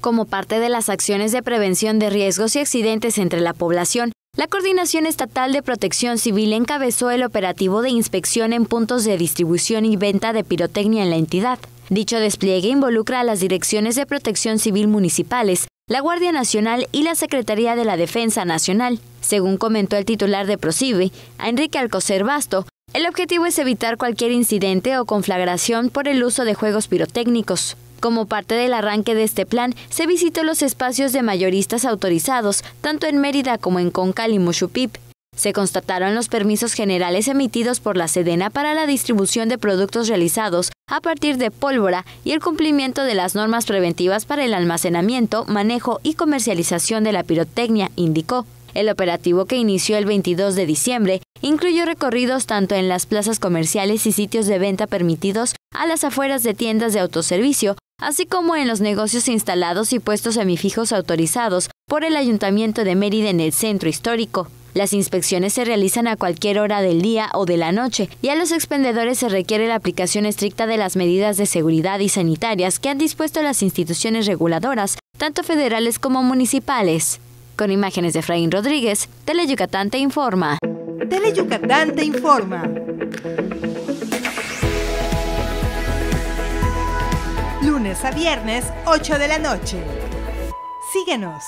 Como parte de las acciones de prevención de riesgos y accidentes entre la población, la Coordinación Estatal de Protección Civil encabezó el operativo de inspección en puntos de distribución y venta de pirotecnia en la entidad. Dicho despliegue involucra a las direcciones de protección civil municipales, la Guardia Nacional y la Secretaría de la Defensa Nacional. Según comentó el titular de Procibe, Enrique Alcocer Basto, el objetivo es evitar cualquier incidente o conflagración por el uso de juegos pirotécnicos. Como parte del arranque de este plan, se visitó los espacios de mayoristas autorizados, tanto en Mérida como en Concal y Mushupip. Se constataron los permisos generales emitidos por la Sedena para la distribución de productos realizados a partir de pólvora y el cumplimiento de las normas preventivas para el almacenamiento, manejo y comercialización de la pirotecnia, indicó. El operativo que inició el 22 de diciembre incluyó recorridos tanto en las plazas comerciales y sitios de venta permitidos a las afueras de tiendas de autoservicio, así como en los negocios instalados y puestos semifijos autorizados por el Ayuntamiento de Mérida en el centro histórico. Las inspecciones se realizan a cualquier hora del día o de la noche y a los expendedores se requiere la aplicación estricta de las medidas de seguridad y sanitarias que han dispuesto las instituciones reguladoras, tanto federales como municipales. Con imágenes de Efraín Rodríguez, Teleyucatán te informa. Teleyucatán te informa. Lunes a viernes, 8 de la noche. Síguenos.